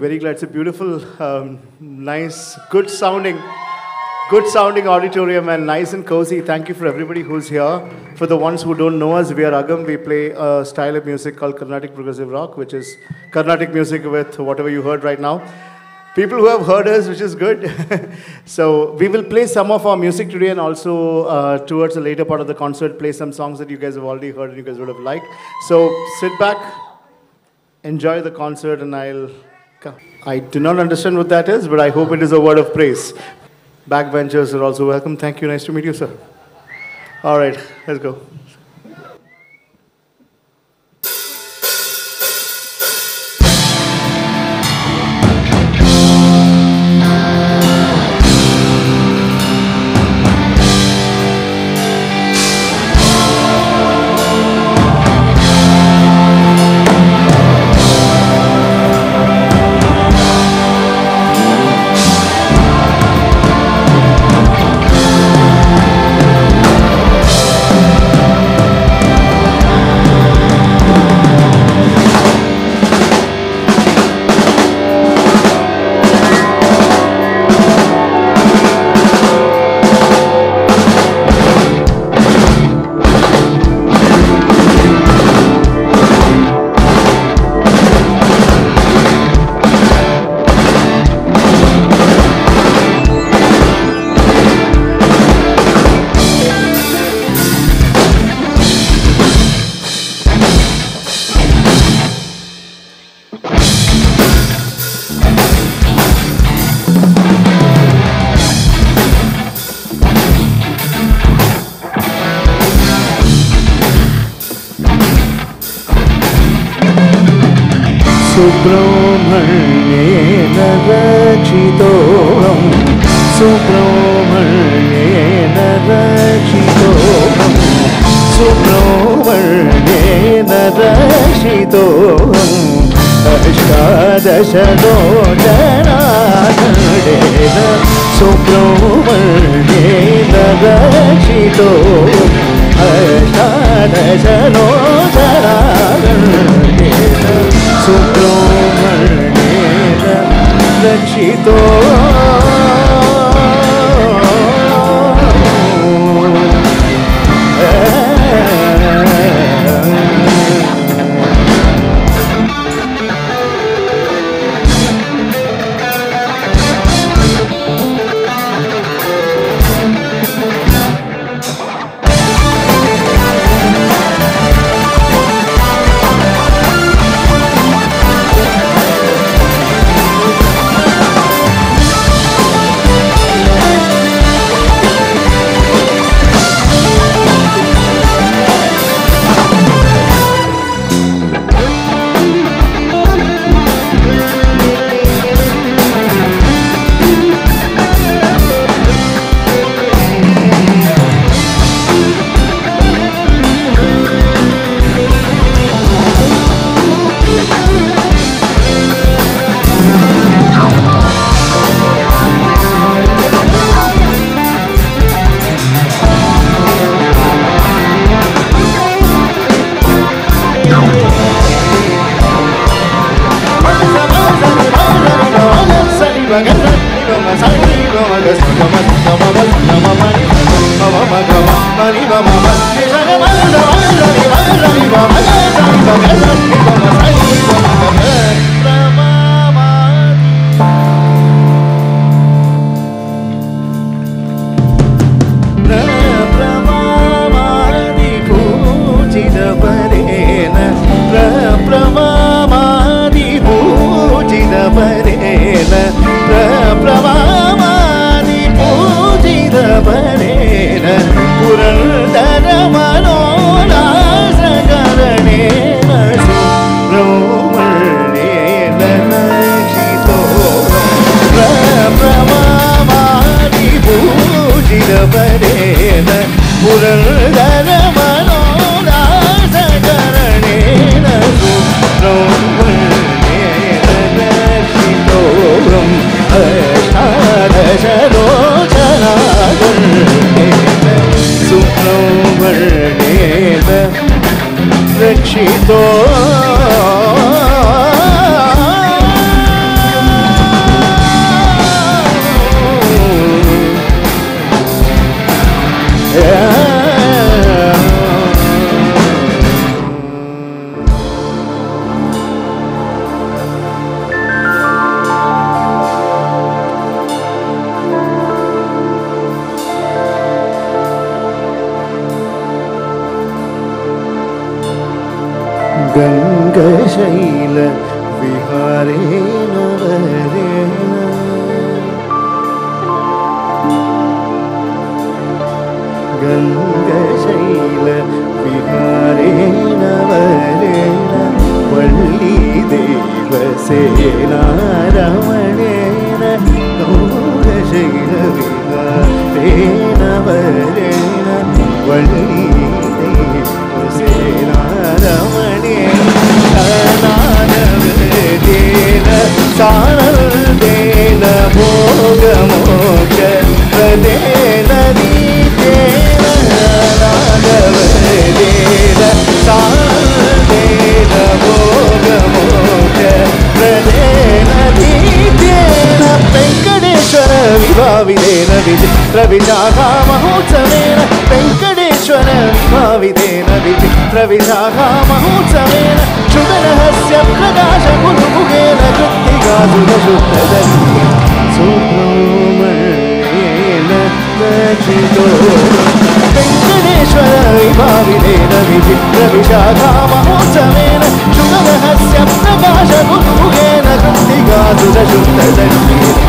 Very glad. It's a beautiful, um, nice, good sounding, good sounding auditorium and nice and cozy. Thank you for everybody who's here. For the ones who don't know us, we are Agam. We play a style of music called Carnatic Progressive Rock, which is Carnatic music with whatever you heard right now. People who have heard us, which is good. so we will play some of our music today and also uh, towards the later part of the concert, play some songs that you guys have already heard and you guys would have liked. So sit back, enjoy the concert and I'll. I do not understand what that is, but I hope it is a word of praise. Backbenchers are also welcome. Thank you. Nice to meet you, sir. All right, let's go. ഗംഗശൈല വിഹാരേണവരേണ വള്ളി ദേവസേനാരമണേന ഗംഗശൈല വിഹാരേണവരേണ വള്ളി ദേവസേനാരമണേന സാരേ विभाविदेन विचित्रविशाखा महोत्सवेन वेङ्कटेश्वर विभाविदेन विचित्रविशाखा महोत्सवेन शुभरहस्य प्रकाश गुरुमुखेन कृत्तिकासुरशुद्धदर्शि सुब्रह्मण्येन रचितो वेङ्कटेश्वर विभाविदेन विचित्रविशाखा महोत्सवेन शुभरहस्य प्रकाश गुरुमुखेन कृत्तिकासुरशुद्धदर्शि सुब्रह्मण्येन रचितो सुब्रह्मण्येन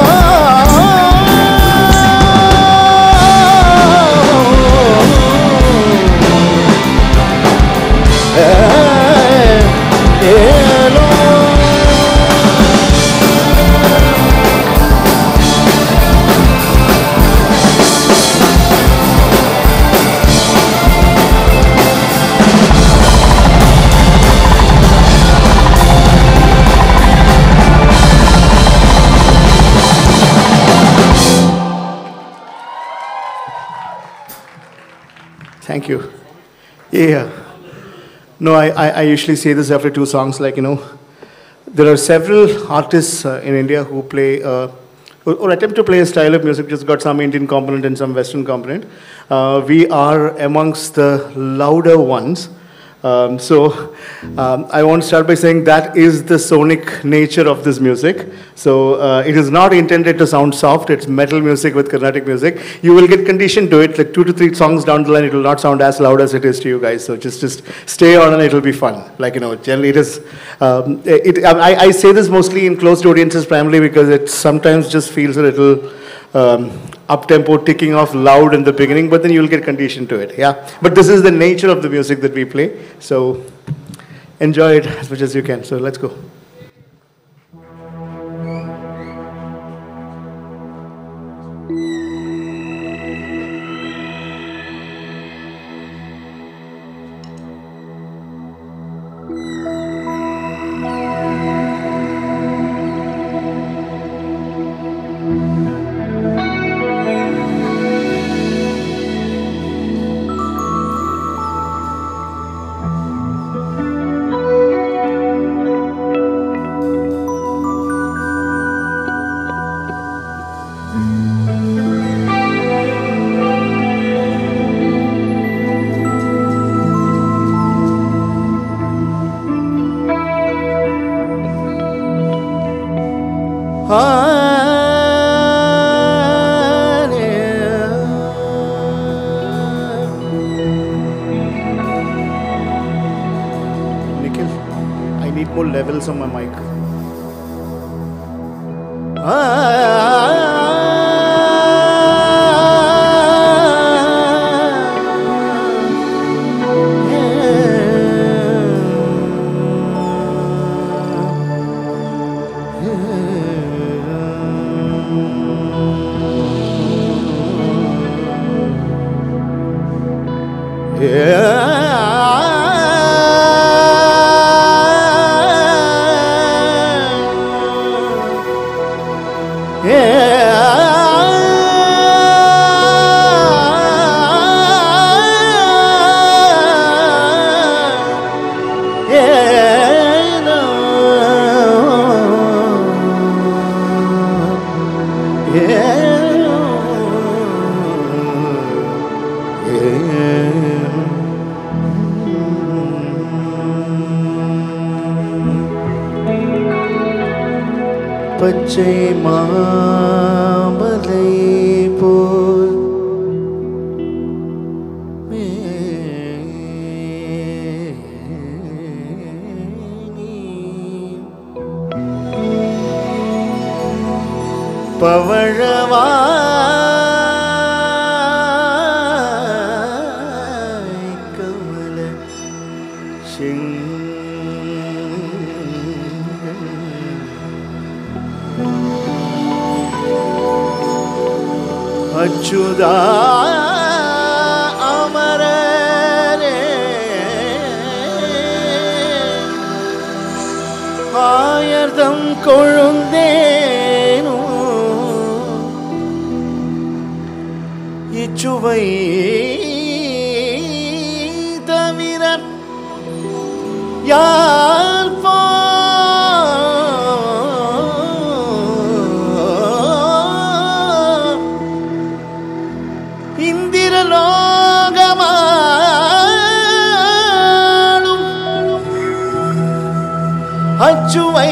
Thank you. Yeah. No, I, I, I usually say this after two songs, like, you know, there are several artists uh, in India who play uh, or, or attempt to play a style of music which has got some Indian component and some Western component. Uh, we are amongst the louder ones. Um, so um, I want to start by saying that is the sonic nature of this music. So uh, it is not intended to sound soft. It's metal music with Carnatic music. You will get conditioned to it. Like two to three songs down the line, it will not sound as loud as it is to you guys. So just just stay on and it will be fun. Like you know, generally it is. Um, it, I, I say this mostly in closed audiences primarily because it sometimes just feels a little um, up tempo, ticking off loud in the beginning, but then you'll get conditioned to it. Yeah. But this is the nature of the music that we play. So enjoy it as much as you can. So let's go. J Achyuta அமரரே ஆயர்தம் கொழுந்தேனோ இச்சுவை தவிர யார் அச்சுவை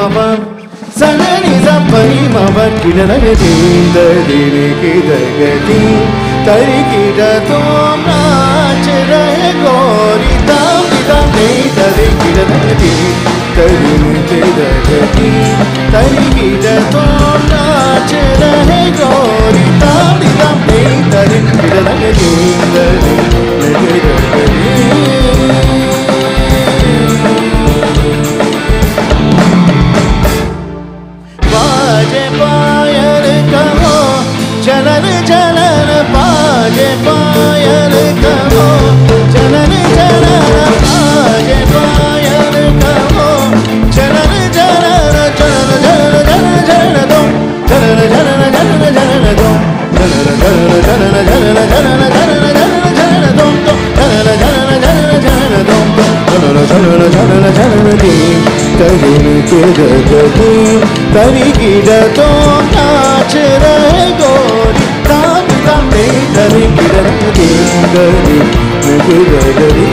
మమ. సనని సపరి మమ కిడరగేందరినికి దగతి. తరికిడ తోమ్రాచరయ గోరి తాపిదే తరికిడరగతి తరిమితే దగతి. తరికిడ తోమ్రాచరయ గోరి తాపిదే తరికిడరగేందరి ಕವಿನು ತಿರುಗದು ತರಿಗಿಡದೋ ನಾಚರಗೋರಿ ತಾಮಿ ತಂದೆ ತರಿಗಿಡದ ದೇವರಿ ಮುಗಿರಗರಿ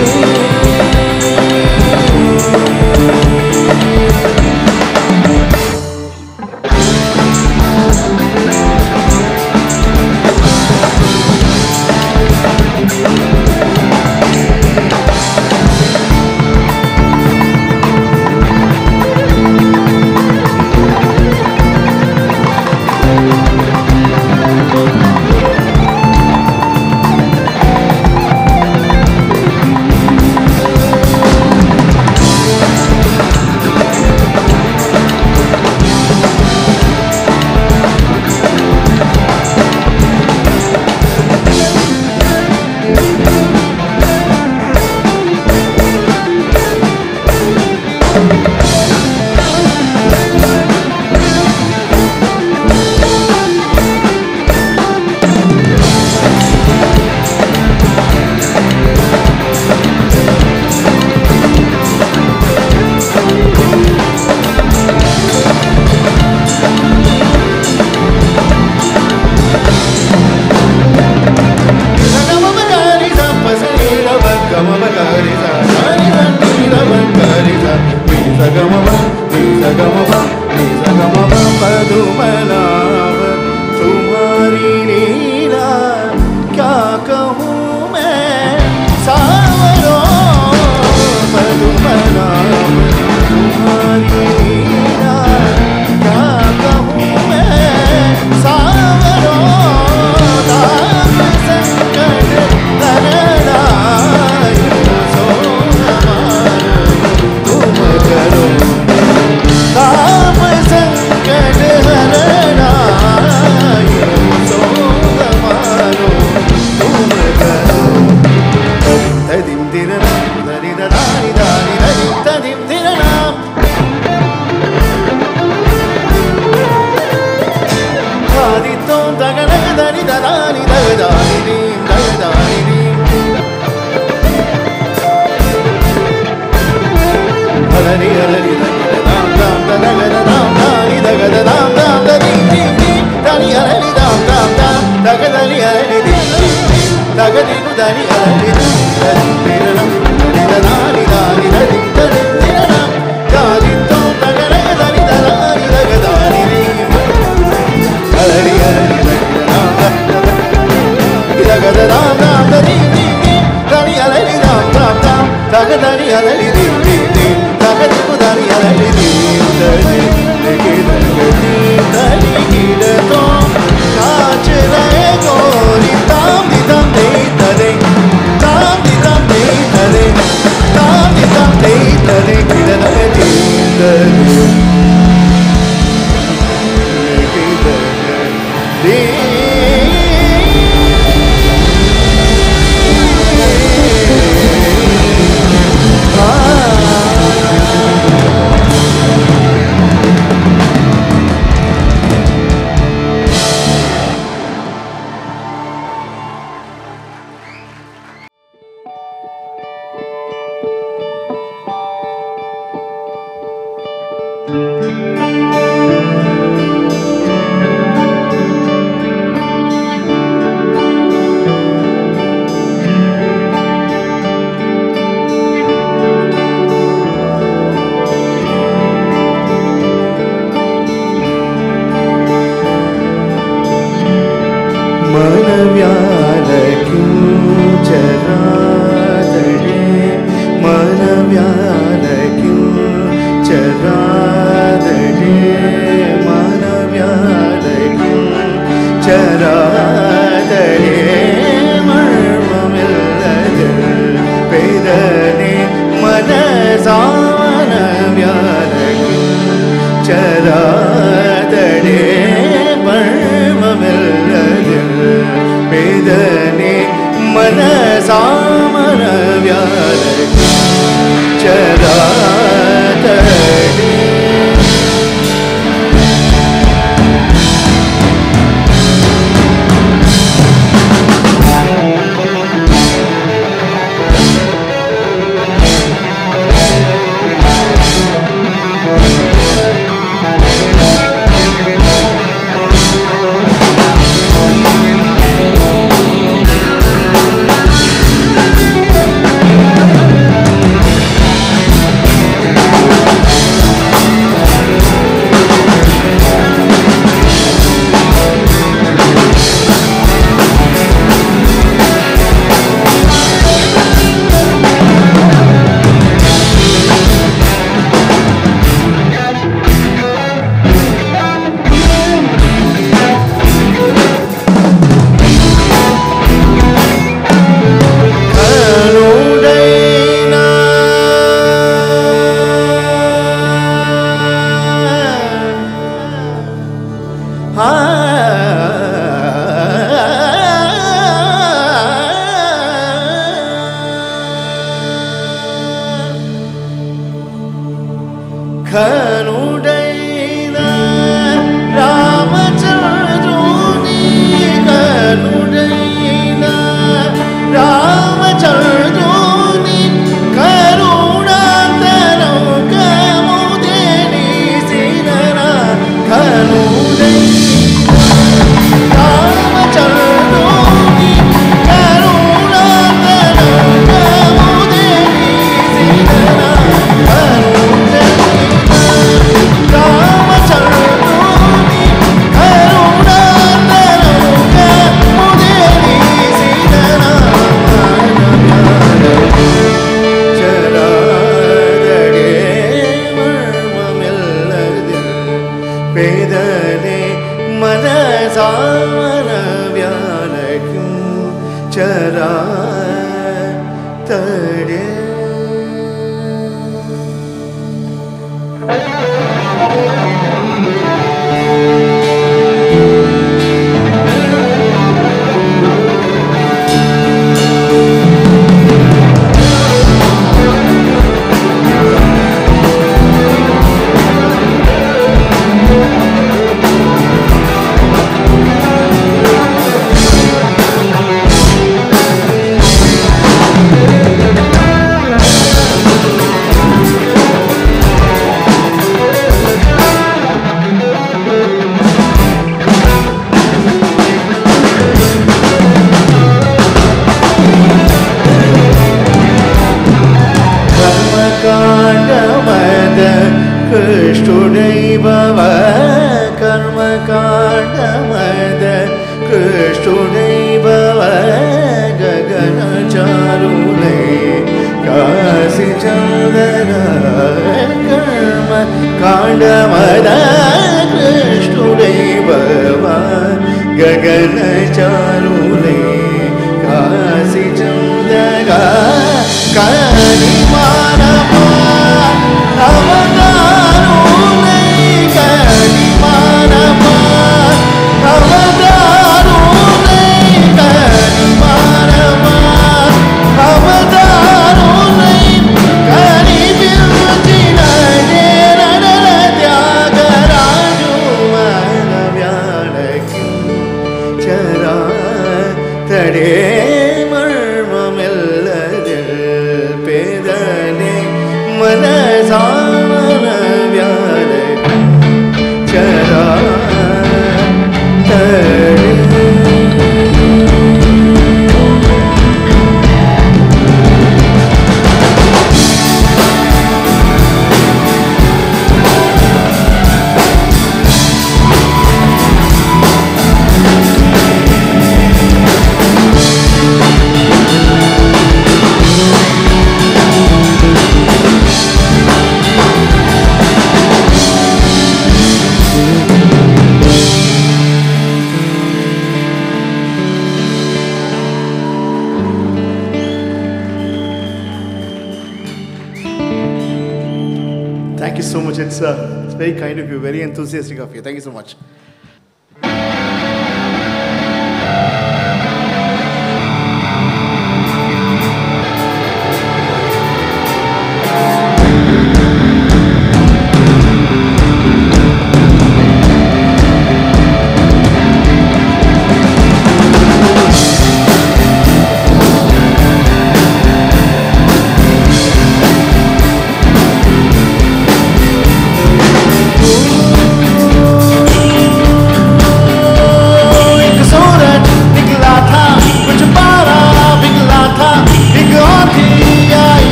It's, uh, it's very kind of you, very enthusiastic of you. Thank you so much.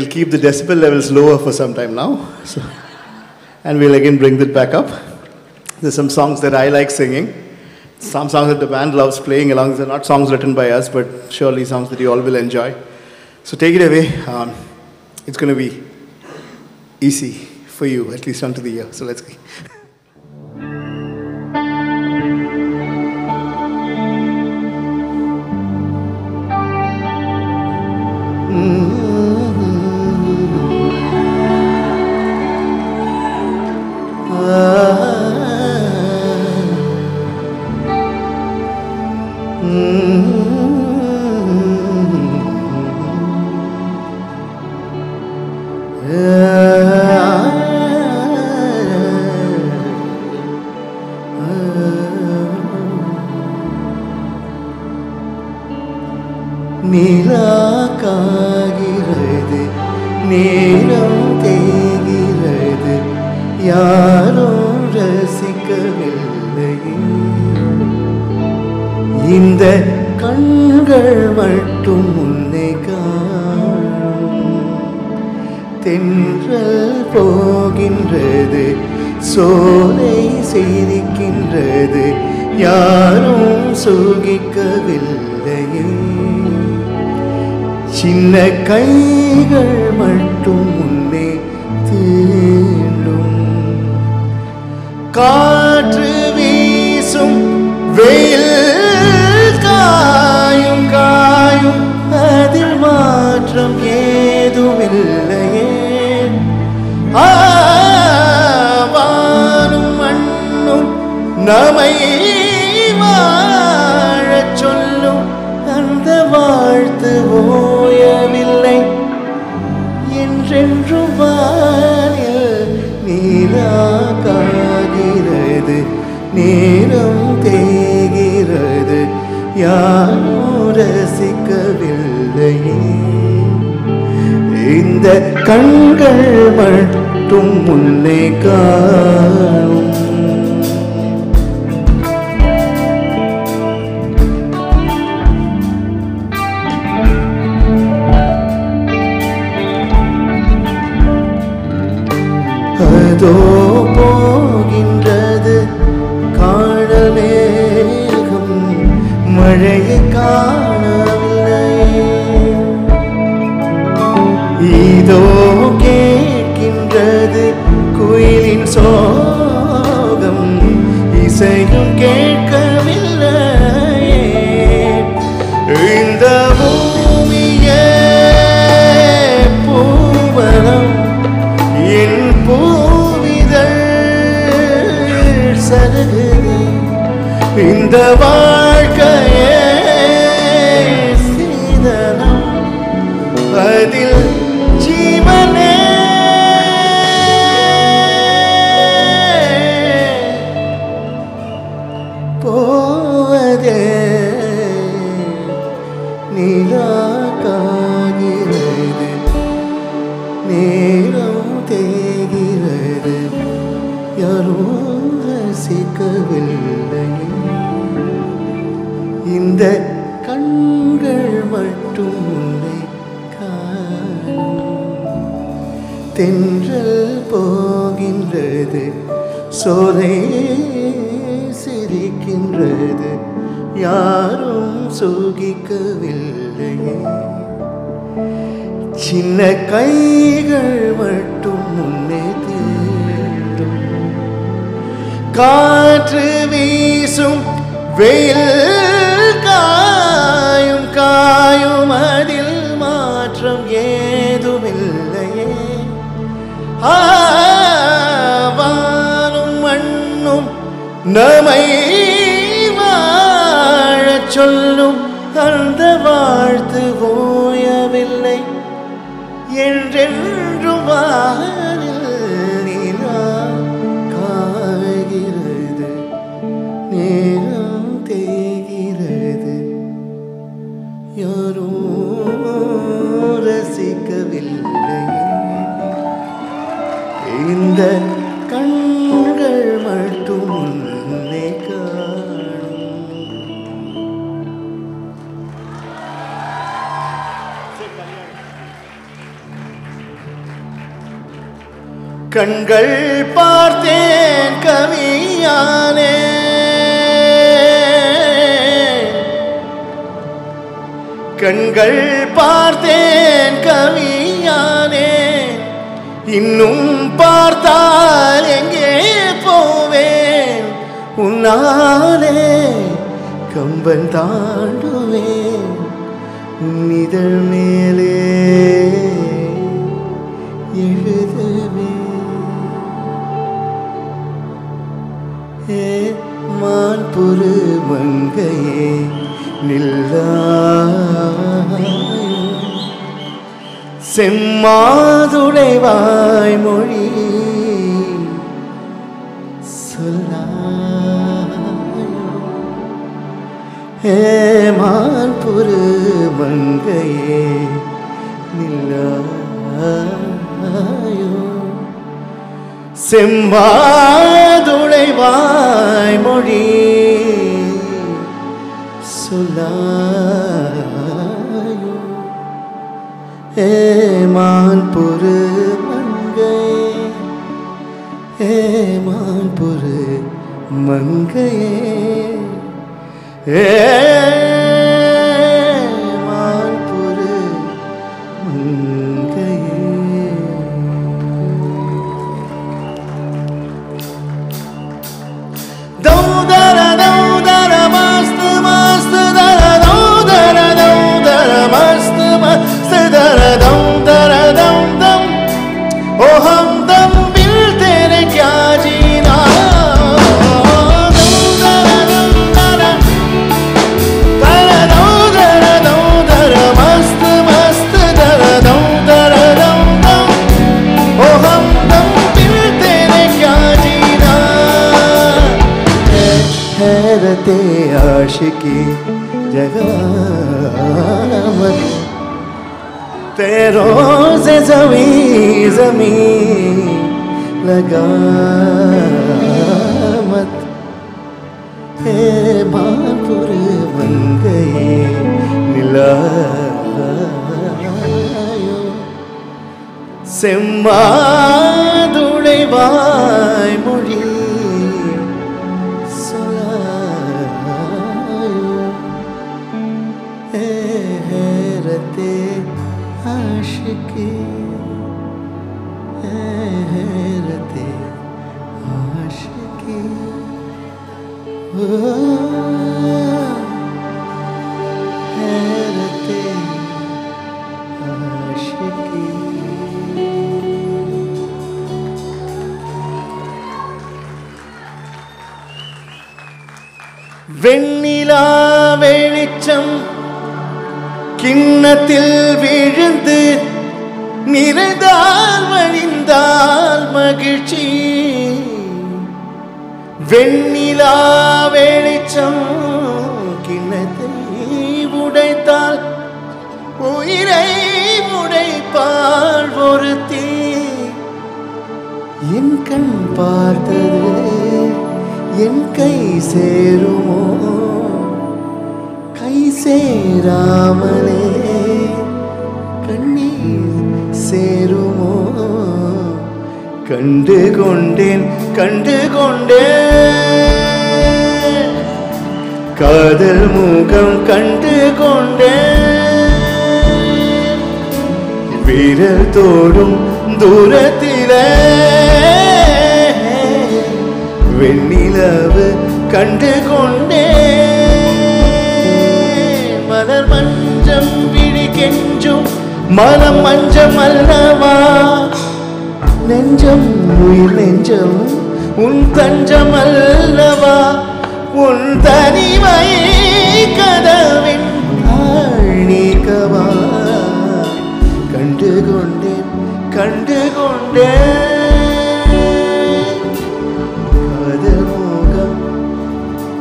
We'll keep the decibel levels lower for some time now, so, and we'll again bring that back up. There's some songs that I like singing, some songs that the band loves playing along. They're not songs written by us, but surely songs that you all will enjoy. So take it away. Um, it's going to be easy for you, at least unto the year. So let's go. சுகிக்கவில்லையே சின்ன கைகள் மட்டும் முன்னே தீண்டும். காற்று வீசும் வெயில் காயும் காயும். அதில் மாற்றம் ஏதுமில்லையே. ஆ, வானும் மண்ணும் நமை வாழச் சொல்ல ஓயவில்லை. என்றென்றும் வானில் நீராகாகிறது நேரம் தேகிறது யாரும் ரசிக்கவில்லையே. இந்த கண்கள் மட்டும் முன்னே காணும். இதோ போகின்றது. காண மேகம் மழையை கா இந்த சோலை சிரிக்கின்றது. யாரும் சுகிக்கவில்லையே. சின்ன கைகள் மட்டும் முன்னே தேடும் காற்று வீசும் வெயில் நம்மை வாழச் சொல்லும் அந்த வாழ்த்து ஓயவில்லை. என்றென்று வாழ கண்கள் பார்த்தேன் கவியானே. கண்கள் பார்த்தேன் கவியானே. இன்னும் பார்த்தால் எங்கே போவேன்? உன்னாலே கம்பன் தாண்டுவேன். உன்னிதழ் மேலே எழுத புரு மங்கையே நில்லாயோ செம்மாதுடை வாய்மொழி சொல்லாயோ. புரு மங்கையே நில்லாயோ செம்மாதுளை மொழி சொல்லாயோ? ஏமான் பொரு மங்கை ஏமான் பொரு மங்கையே. ஏ पैरों से जमी जमी लगा। मत तेरे बापुर बन गए मिला। Simmba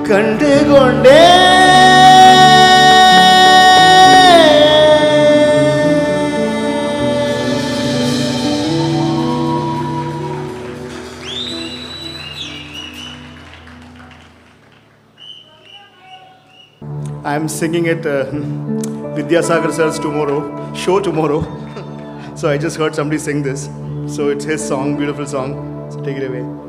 I am singing at uh, Vidyasagar sir's tomorrow, show tomorrow. so I just heard somebody sing this. So it's his song, beautiful song. So take it away.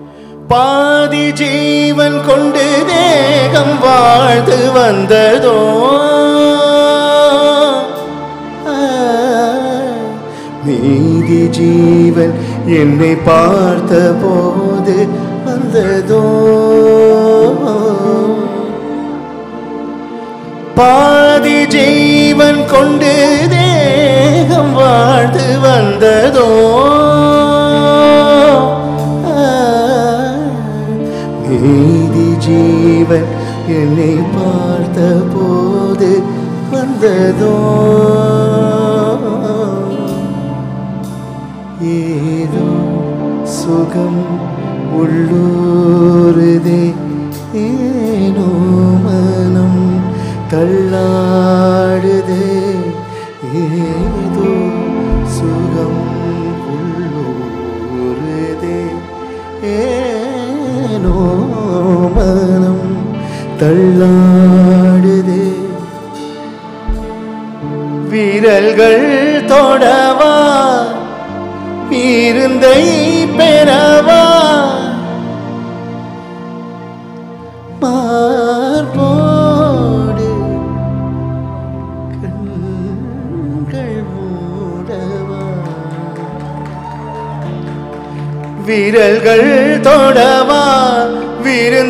பாதி ஜீவன் கொண்டு தேகம் வாழ்ந்து வந்ததோ? மீதி ஜீவன் என்னை பார்த்த போது வந்ததோ? பாதி ஜீவன் கொண்டு தேகம் வாழ்ந்து வந்ததோ? எய்தி ஜீவன் என்னை பார்த்த போது வந்ததோ? ஏதோ சுகம் உள்ளூருதே ஏனோ மனம் தள்ளாடுதே ஏ ஏனோ மனம் தள்ளாடுதே. வீரல்கள் தொடவா விருந்தை பெறவா. மார்போடு கண்கள் மூடவா. விரல்கள் தொடவா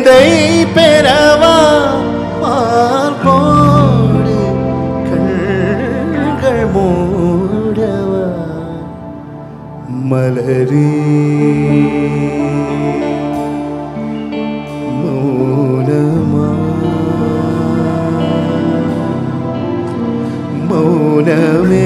விருந்தை பெறவா? மார்போடு கண்கள் மூடவா? மலரே மௌனமா? மௌனமே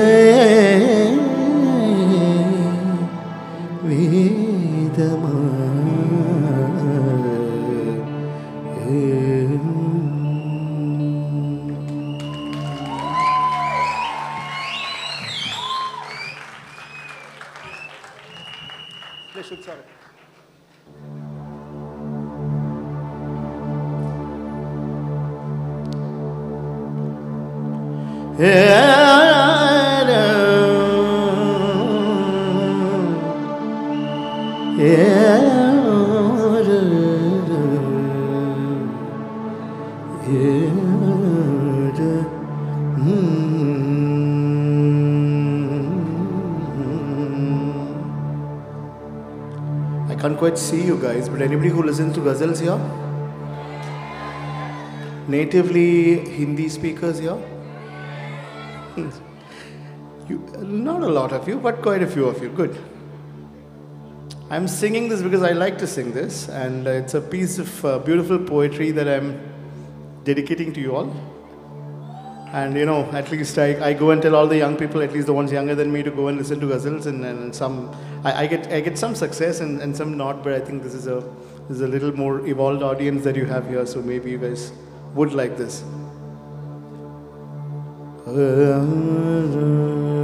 but anybody who listens to ghazals here? Natively Hindi speakers here? You, not a lot of you, but quite a few of you. Good. I'm singing this because I like to sing this, and it's a piece of uh, beautiful poetry that I'm dedicating to you all. And you know, at least I, I go and tell all the young people, at least the ones younger than me, to go and listen to ghazals, and, and some I, I get I get some success and, and some not, but I think this is a this is a little more evolved audience that you have here, so maybe you guys would like this. Um,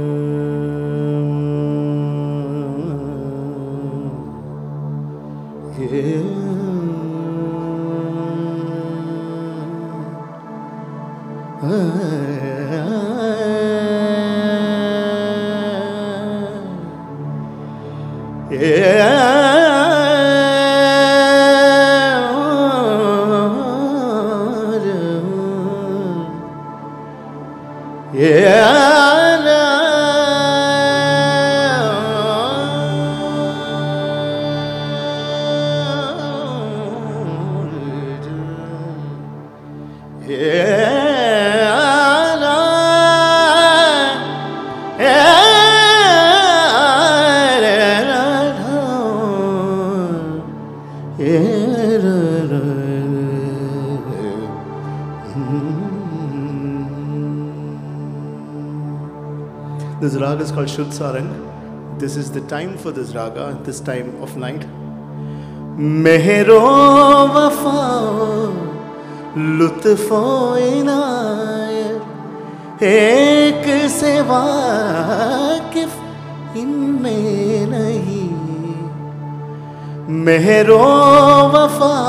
This raga is called Shuddh Sarang. This is the time for this raga, this time of night. Mehro wafa lutfo inayat एक से वाकिफ इनमें नहीं मेहरो वफा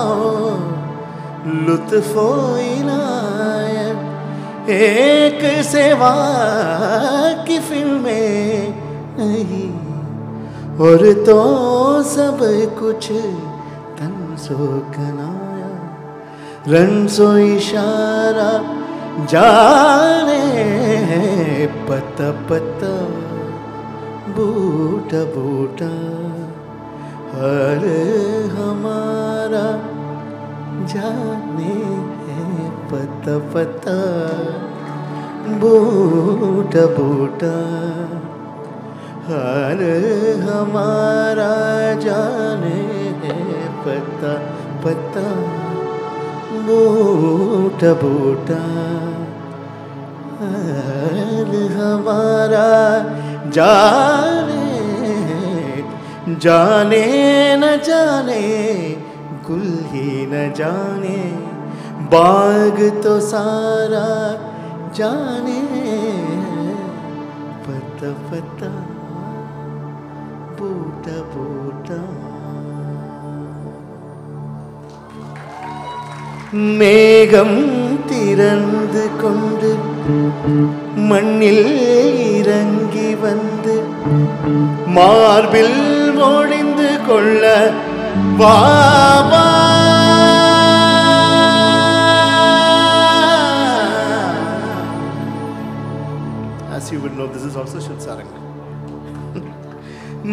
लुत्फो इनायत एक सेवा वाकिफ इनमें नहीं, और तो सब कुछ तन सो कनाया रन सो इशारा, जाने पता पता बूटा बूटा हर हमारा जाने पता पता बूटा बूटा। हर हमारा जाने पता पता, बूटा बूटा। हर हमारा जाने जाने न जाने, गुल ही न जाने। बाग तो सारा जाने पता पता बूटा बूटा மேகம் திறந்து கொண்டு மண்ணில் இறங்கி வந்து மார்பில் ஒளிந்து கொள்ள வாவா As you will know, this is also Shud Sarang.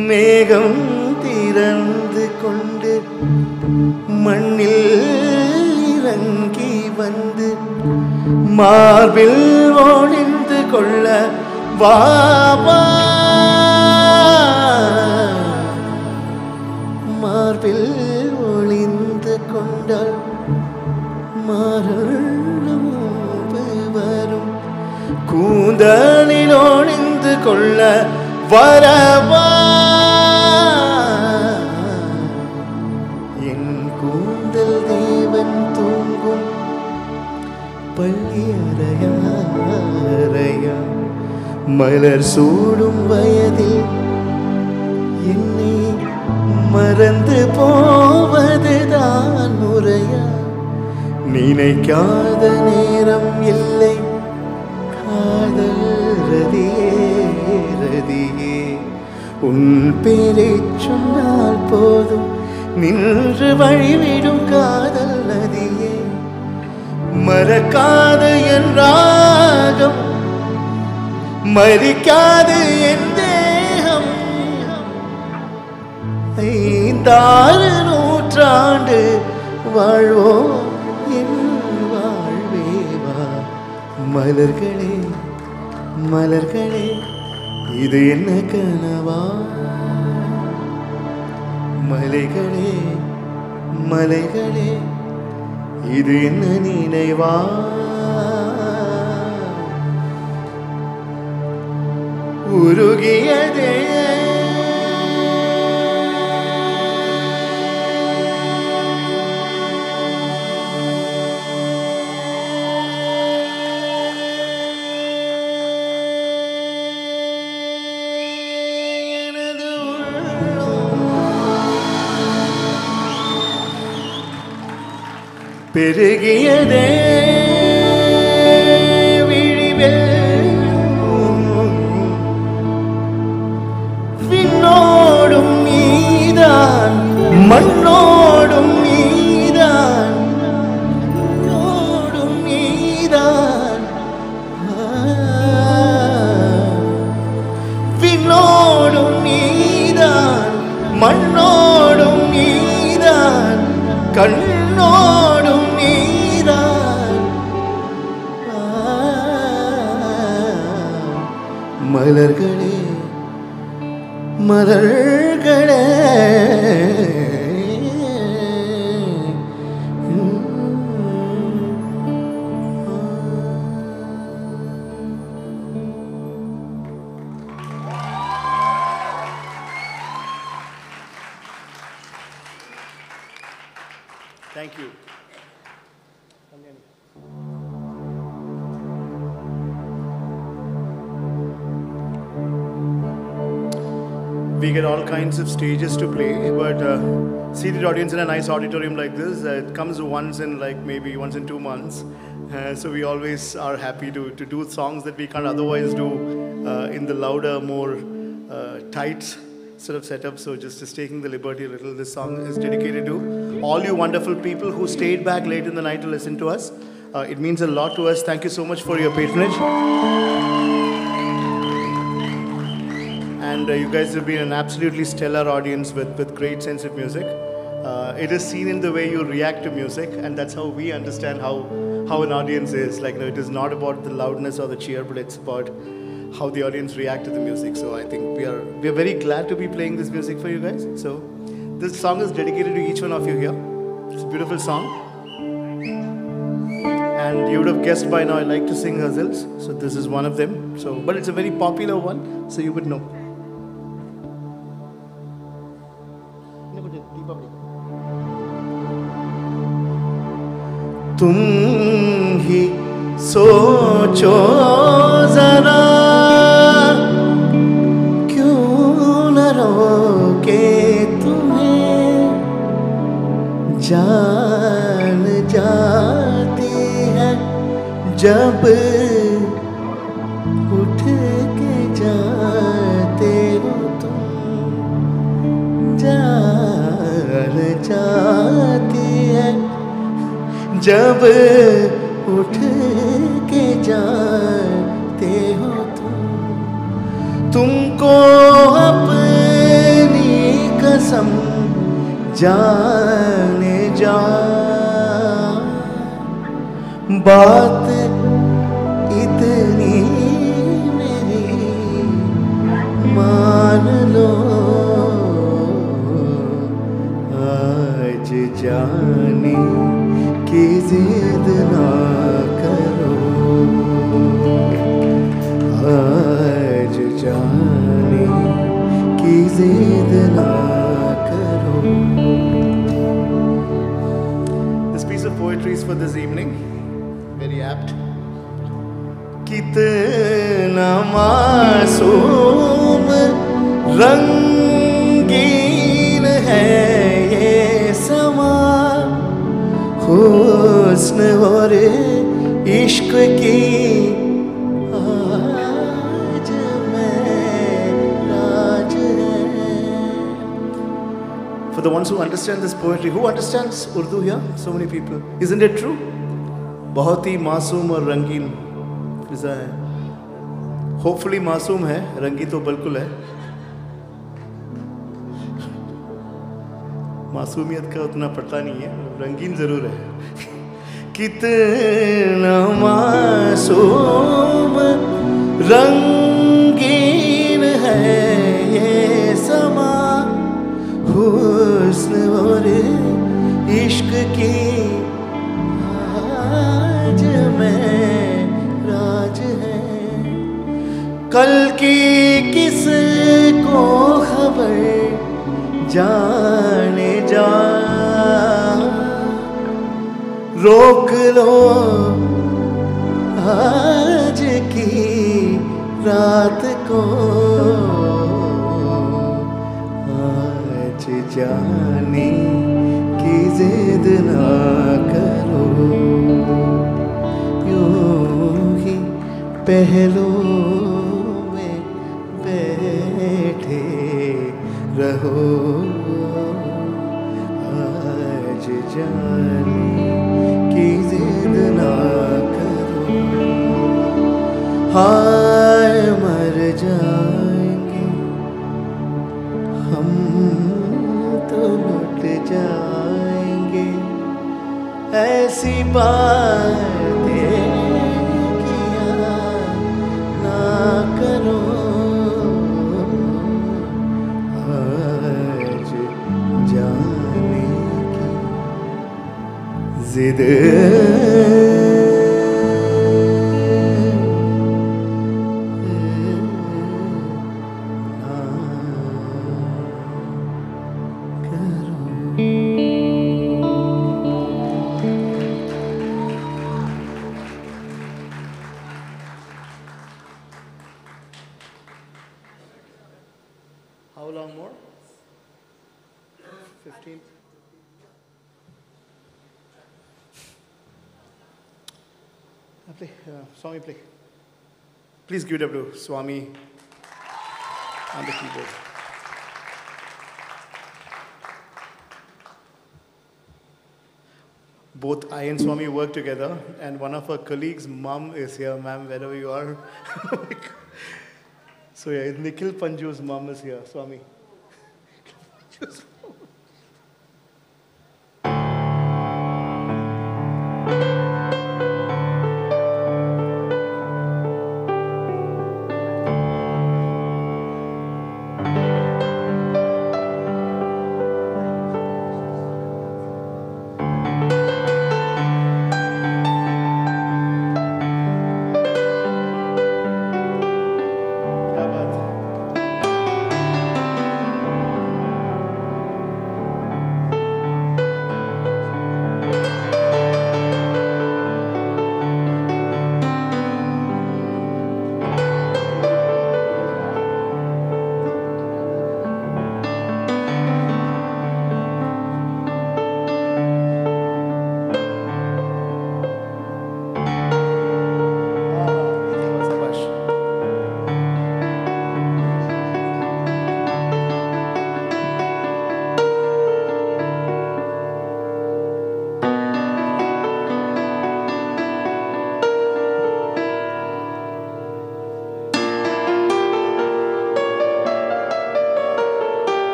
மேகம் திறந்து கொண்டு மண்ணில் இறங்கி வந்து மார்பில் ஒழிந்து கொள்ள வாபா மார்பில் ஒளிந்து கொண்டால் மாறல் கூந்தலில் ஒளிந்து கொள்ள வரவா? என் கூந்தல் தேவன் தூங்கும் பள்ளி அறையா மலர் சூடும் வயதில் என்னை மறந்து போவதுதான் முறையா? நினைக்காத நேரம் இல்லை. உன் பேரை சொன்னால் போதும். நின்று வழிவிடும் காதல் நதியே. மறக்காது என் ராகம். மறிக்காது என் தேகம். ஐந்தாறு நூற்றாண்டு வாழ்வோம் என் வாழ்வேவா. மலர்களே மலர்களே. ഇത് എന്ന കനവാ. മലകളെ മലകളെ ഇത് എന്ന നിனைவா ഉരുകിയതേ പെരുകിയതേ we get all kinds of stages to play, but uh, seated audience in a nice auditorium like this, uh, it comes once in like maybe once in two months. Uh, so we always are happy to, to do songs that we can't otherwise do uh, in the louder, more uh, tight sort of setup. So just, just taking the liberty a little. This song is dedicated to all you wonderful people who stayed back late in the night to listen to us. Uh, it means a lot to us. Thank you so much for your patronage. And uh, you guys have been an absolutely stellar audience with, with great sense of music. Uh, it is seen in the way you react to music, and that's how we understand how, how an audience is. Like, you know, it is not about the loudness or the cheer, but it's about how the audience react to the music. So I think we are we are very glad to be playing this music for you guys. So this song is dedicated to each one of you here. It's a beautiful song. And you would have guessed by now I like to sing ghazals, so this is one of them. So, but it's a very popular one, so you would know. तुम ही सोचो जरा। क्यों न रोके तुम्हें? जान जाती है जब जब उठ के जाते हो तुम तुमको अपनी कसम जाने जा। बात इतनी मेरी मान लो, आज जाने ना करो आज जाने की ना करो This piece of poetry is for this evening. Very apt. कितना मासूम रंग हुस्न और इश्क की the ones who understand this poetry, who understands Urdu here? So many people. Isn't it true? बहुत ही मासूम और रंगीन फिजा है होपफुली मासूम है रंगी तो बिल्कुल है मासूमियत का उतना पता नहीं है रंगीन ज़रूर है कितना मासूम रंगीन है ये समा। हुस्न और इश्क की आज में राज है। कल की किस को खबर जाने जा रोक लो आज की रात को। आज जाने की जिद ना करो। यूँ ही पहलू में बैठे रहो। आज जाने जिद ना करो। हाय मर जाएँगे। हम तो लुट जाएँगे। ऐसी बातें Zidane Please give it up to Swami on the keyboard. Both I and Swami work together, and one of our colleagues' mom is here, ma'am, wherever you are. so, yeah, Nikhil Panju's mom is here, Swami.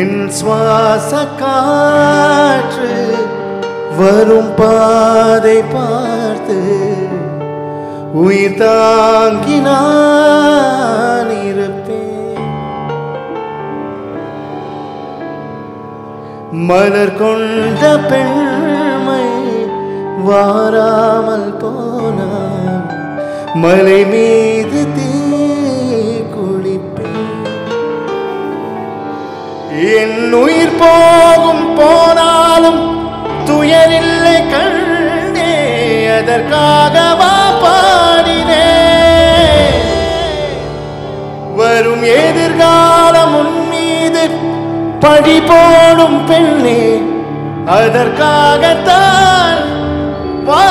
என் சுவாச காற்று வரும் பாதை பார்த்து உயிர் தாங்கி நான் இருப்பேன். மலர் கொண்ட பெண்மை வாராமல் போனான். மலை மீது என் உயிர் போகும் போனாலும் துயரில்லை கண்டே அதற்காகவா பாடினே? வரும் எதிர்காலம் உன் மீது பழி போடும் பெண்ணே அதற்காகத்தான் வா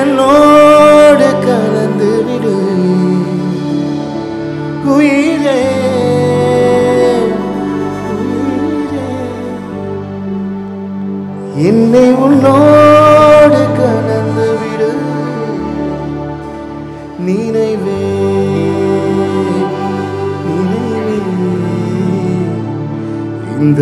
என்னோடு கலந்து விடு. உயிரே என்னை உன்னோடு கலந்து விடு. நினைவே நினைவே. இந்த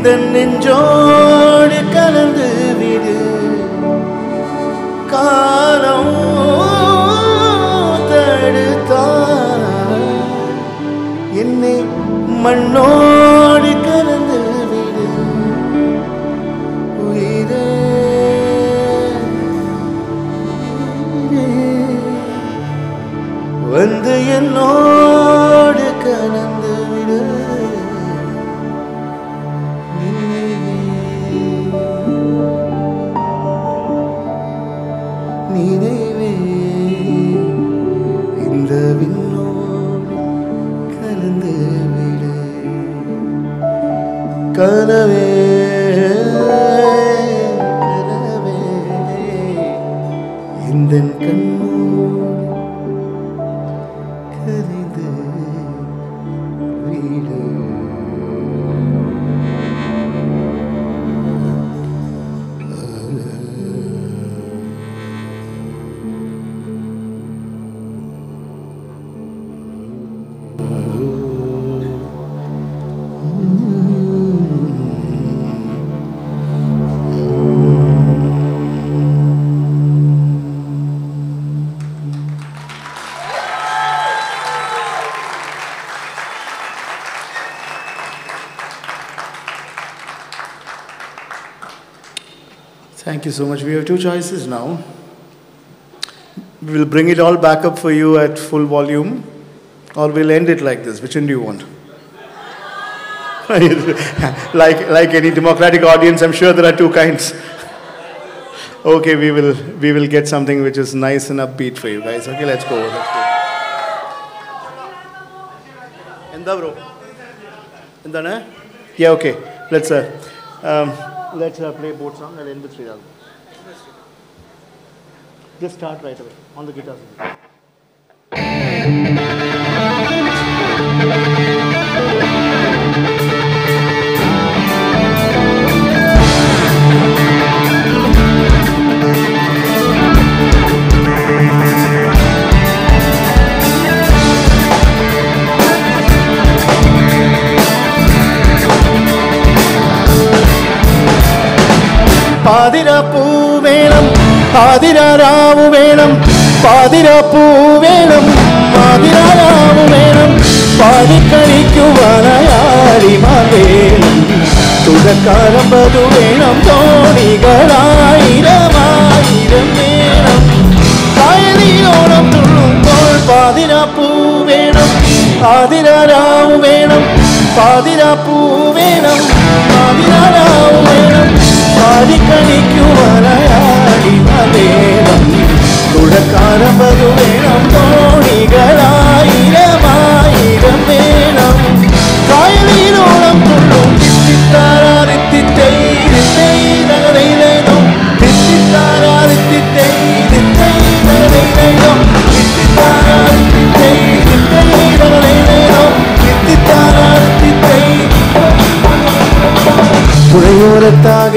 இந்த நெஞ்சோடு கலந்து விடு. காலம் தடுத்தால் என்னை மண்ணோடு கலந்து விடு. உயிரே வந்து என்னோடு கலந்து விடு. கனவே you so much. We have two choices now. We will bring it all back up for you at full volume, or we'll end it like this. Which one do you want? like, like any democratic audience, I'm sure there are two kinds. okay, we will, we will get something which is nice and upbeat for you guys. Okay, let's go. Let's go. എന്താ bro എന്താണ് Yeah, okay. Let's uh, um, let's uh, play both songs Just start right away on the guitar. പാതിര പാതിരാവു വേണം പാതിരാപ്പൂ വേണം പാതിരാവു വേണം. പാലിക്കളിക്കുവാനാളിമാർ വേണം. വേണം തോണികളായിരമായിരം വേണം. കായലിനോളം തുള്ളുമ്പോൾ പാതിരാപ്പൂ വേണം പാതിരാവു വേണം പാതിരാപ്പൂ വേണം പാതിരാവു വേണം. ஆதிக்கணிக்கும் வரையாடி மதேவம் துளக்கான பகுவேணம் தோணிகளாயிரம் ஆயிரம் வேணம் காயலீரோளம் கொள்ளும் தித்தித்தாரித்தித்தை தித்தை நகரையிலும் தித்தித்தாரித்தித்தை தித்தை நகரையிலும் தித்தித்தாரித்தித்தை தித்தை நகரையிலும் தித்தித்தாரித்தித்தை புழையோரத்தாக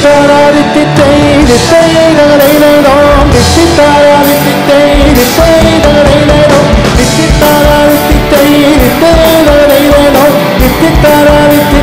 したらりてていれていられないの見したらりてていれていられないの見したらりてていれていられないの見したらりて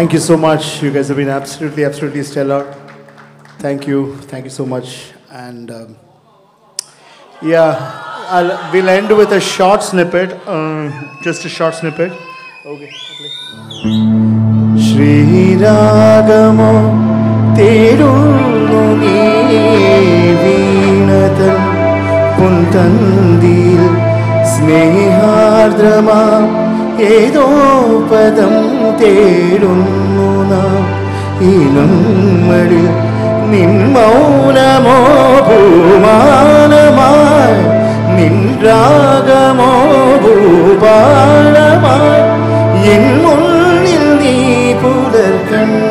Thank you so much. You guys have been absolutely, absolutely stellar. Thank you. Thank you so much. And um, yeah, I'll, we'll end with a short snippet. Um, just a short snippet. Okay. Shri Ragamo Terungi Padam തേടുന്നു നാം. ഇനുമ്മടി നിൻ ഭൂമാനമായി നിൻരാഗമോ ഭൂപാലമായി എന്നുള്ളിൽ നീ പുലർകണ്യയായി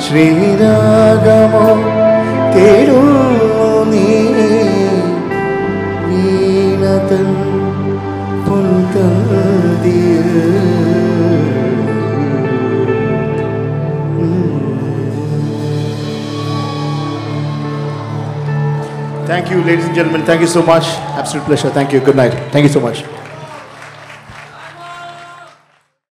ശ്രീരാഗമോ തേടുന്നു Thank you, ladies and gentlemen. Thank you so much. Absolute pleasure. Thank you. Good night. Thank you so much.